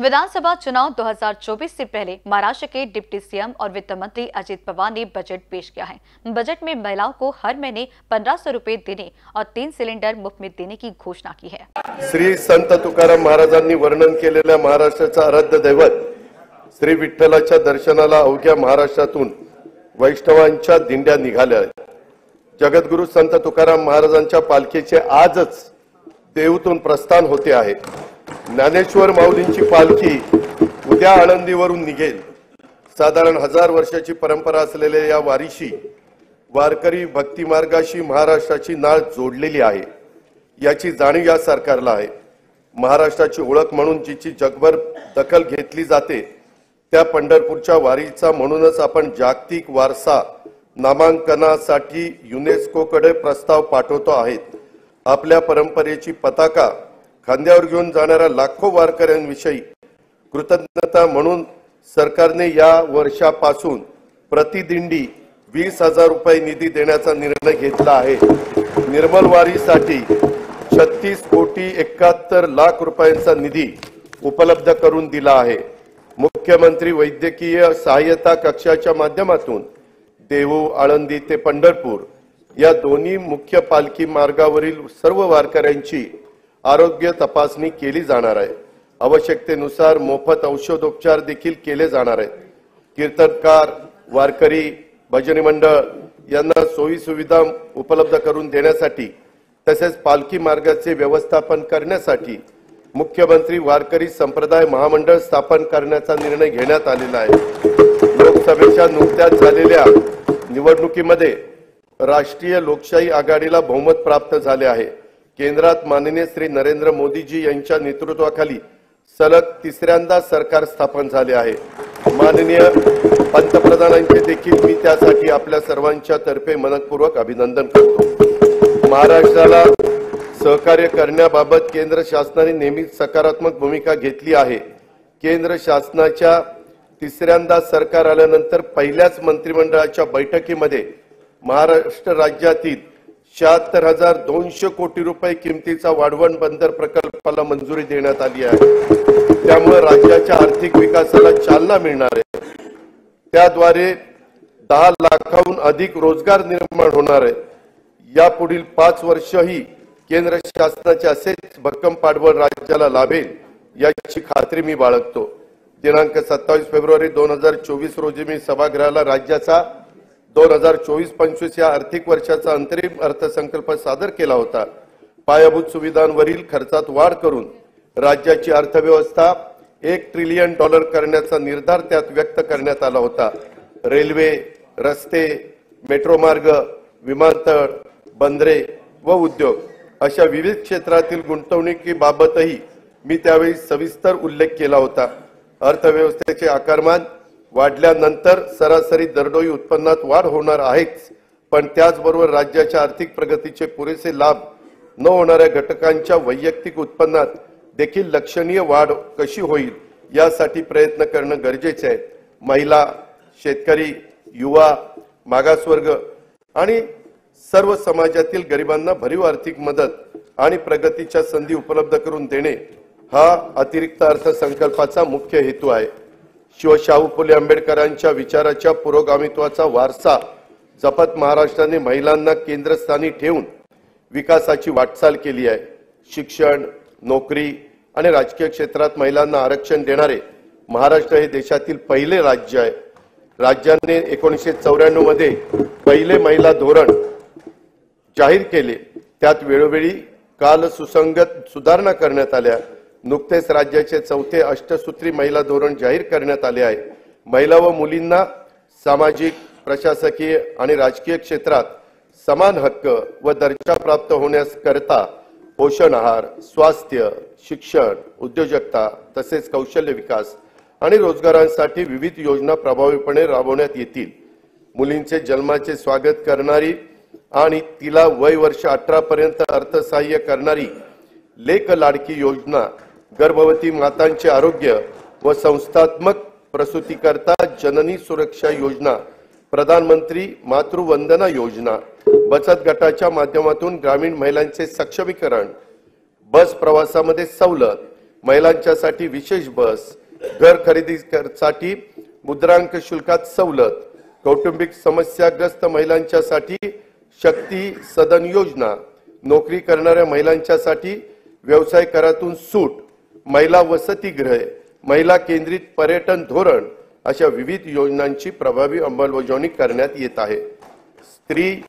विधानसभा चुनाव 2024 से पहले महाराष्ट्र के deputy CM और वित्त मंत्री अजित पवार ने बजट पेश किया है। बजट में महिलाओं को हर महीने पंद्रह सौ रुपये देने और तीन सिलेंडर मुफ़्त में देने की घोषणा की है। श्री संत तुकाराम महाराजांनी वर्णन केलेल्या महाराष्ट्राचा आराध्य दैवत श्री विठ्ठलाच्या दर्शनाला अवघ्या महाराष्ट्रातून वैष्णवांच्या दिंड्या निघाल्या आहेत. जगद्गुरु संत तुकाराम महाराजांच्या पालखीचे आजच देहूतून प्रस्थान होते आहे. ज्ञानेश्वर माऊलींची पालखी उद्या आळंदीवरून निघेल. साधारण हजार वर्षाची परंपरा असलेल्या या वारीशी वारकरी भक्तिमार्गाशी महाराष्ट्राची नाळ जोडलेली आहे. याची जाणीव या सरकारला आहे. महाराष्ट्राची ओळख म्हणून जिची जगभर दखल घेतली जाते त्या पंढरपूरच्या वारीचा म्हणूनच आपण जागतिक वारसा नामांकनासाठी युनेस्कोकडे प्रस्ताव पाठवतो आहेत. आपल्या परंपरेची पताका खांद्यावर घेऊन जाणाऱ्या लाखो वारकऱ्यांविषयी कृतज्ञता म्हणून सरकारने या वर्षापासून प्रतिदिंडी वीस हजार रुपये निधी देण्याचा निर्णय घेतला आहे. निर्मलवारीसाठी छत्तीस कोटी एकाहत्तर लाख रुपयांचा निधी उपलब्ध करून दिला आहे. मुख्यमंत्री वैद्यकीय सहाय्यता कक्षाच्या माध्यमातून देहू आळंदी ते पंढरपूर या दोन्ही मुख्य पालखी मार्गावरील सर्व वारकऱ्यांची आरोग्य तपासणी केली जाणार आहे. आवश्यकतेनुसार मोफत औषधोपचार देखील केले जाणार आहेत. कीर्तनकार वारकरी भजनी मंडळ यांना सोयी सुविधा उपलब्ध करून देण्यासाठी तसेच पालखी मार्गाचे व्यवस्थापन करण्यासाठी मुख्यमंत्री वारकरी संप्रदाय महामंडळ स्थापन करण्याचा निर्णय घेण्यात आलेला आहे. लोकसभेच्या नुकत्याच झालेल्या निवडणुकीमध्ये राष्ट्रीय लोकशाही आघाडीला बहुमत प्राप्त झाले आहे. केंद्रात माननीय श्री नरेंद्र मोदीजी यांच्या नेतृत्वाखाली सलग तिसऱ्यांदा सरकार स्थापन झाले आहे. माननीय पंतप्रधानांचे देखील मी त्यासाठी आपल्या सर्वांच्या तर्फे मनपूर्वक अभिनंदन करतो. महाराष्ट्राला सहकार्य करण्याबाबत केंद्र शासनाने नेहमीच सकारात्मक भूमिका घेतली आहे. केंद्र शासनाच्या तिसऱ्यांदा सरकार आल्यानंतर पहिल्याच मंत्रिमंडळाच्या बैठकीमध्ये महाराष्ट्र राज्यातील शहात्तर हजार दोनशे कोटी रुपये किमतीचा वाढवण बंदर प्रकल्पाला मंजुरी देण्यात आली आहे. त्यामुळे राज्याच्या आर्थिक विकासाला चालना मिळणार आहे. त्याद्वारे दहा लाखाहून अधिक रोजगार निर्माण होणार आहे. यापुढील पाच वर्षही केंद्र शासनाचे असेच भक्कम पाठबळ राज्याला लाभेल याची खात्री मी बाळगतो. दिनांक सत्तावीस फेब्रुवारी दोन हजार चोवीस रोजी मी सभागृहाला राज्याचा दोन हजार चोवीस पंचवीस या आर्थिक वर्षाचा अंतरिम अर्थसंकल्प सादर केला होता. पायाभूत सुविधांवरील खर्चात वाढ करून राज्याची अर्थव्यवस्था एक ट्रिलियन डॉलर करण्याचा निर्धार त्यात व्यक्त करण्यात आला होता. रेल्वे रस्ते मेट्रो मार्ग विमानतळ बंदरे व उद्योग अशा विविध क्षेत्रातील गुंतवणुकीबाबतही मी त्यावेळी सविस्तर उल्लेख केला होता. अर्थव्यवस्थेचे आकारमान वाढल्यानंतर सरासरी दरडोई उत्पन्नात वाढ होणार आहेच. पण त्याचबरोबर राज्याच्या आर्थिक प्रगतीचे पुरेसे लाभ न होणाऱ्या घटकांच्या वैयक्तिक उत्पन्नात देखील लक्षणीय वाढ कशी होईल यासाठी प्रयत्न करणं गरजेचे आहे. महिला शेतकरी युवा मागासवर्ग आणि सर्व समाजातील गरिबांना भरीव आर्थिक मदत आणि प्रगतीच्या संधी उपलब्ध करून देणे हा अतिरिक्त अर्थसंकल्पाचा मुख्य हेतू आहे. शिवशाहू फुले आंबेडकरांच्या विचाराच्या पुरोगामित्वाचा वारसा जपत महाराष्ट्राने महिलांना केंद्रस्थानी ठेवून विकासाची वाटचाल केली आहे. शिक्षण नोकरी आणि राजकीय क्षेत्रात महिलांना आरक्षण देणारे महाराष्ट्र हे देशातील पहिले राज्य आहे. राज्याने एकोणीसशे चौऱ्याण्णवमध्ये पहिले महिला धोरण जाहीर केले. त्यात वेळोवेळी काल सुसंगत सुधारणा करण्यात आल्या. नुकतेच राज्याचे चौथे अष्टसूत्री महिला धोरण जाहीर करण्यात आले आहे. महिला व मुलींना सामाजिक प्रशासकीय आणि राजकीय क्षेत्रात समान हक्क व दर्जा प्राप्त होण्यास करता पोषण आहार स्वास्थ्य शिक्षण उद्योजकता तसेच कौशल्य विकास आणि रोजगारांसाठी विविध योजना प्रभावीपणे राबवण्यात येतील. मुलींचे जन्माचे स्वागत करणारी आणि तिला वय वर्ष अठरा पर्यंत अर्थसहाय्य करणारी लेख लाडकी योजना गर्भवती मातांचे आरोग्य व संस्थात्मक प्रसूतीकरता जननी सुरक्षा योजना प्रधानमंत्री मातृवंदना योजना बचत गटाच्या माध्यमातून ग्रामीण महिलांचे सक्षमीकरण बस प्रवासामध्ये सवलत महिलांच्यासाठी विशेष बस घर खरेदीसाठी मुद्रांक शुल्कात सवलत कौटुंबिक समस्याग्रस्त महिलांच्यासाठी शक्ती सदन योजना नोकरी करणाऱ्या महिलांच्यासाठी व्यवसाय करातून सूट महिला वसतिगृहे महिला केंद्रित पर्यटन धोरण अशा विविध योजनांची प्रभावी अंमलबजावणी करण्यात येत आहे. स्त्री